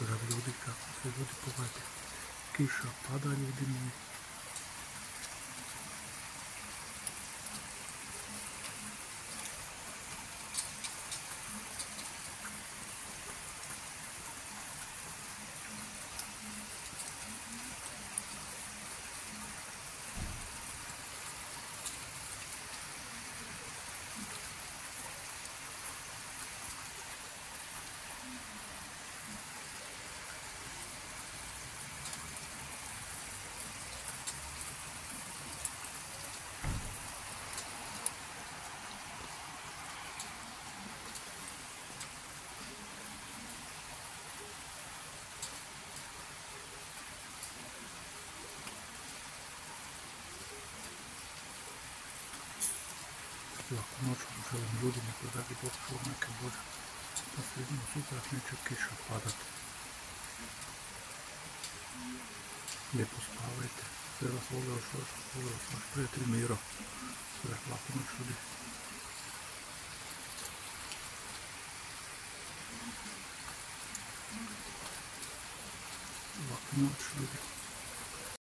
Равлюдика, равлюдика бувають. Киша падає в димі. Pada ljudi moji. Laku noć vam želim ljudima dragi Bog čuva neke Bože. Da se vidimo sutra neće kiša padat. Lijepo spavajte. Sve vas volio još, volio vas vaš prijatelj Miro. Sve laku noć ljudi. Laku noć ljudi.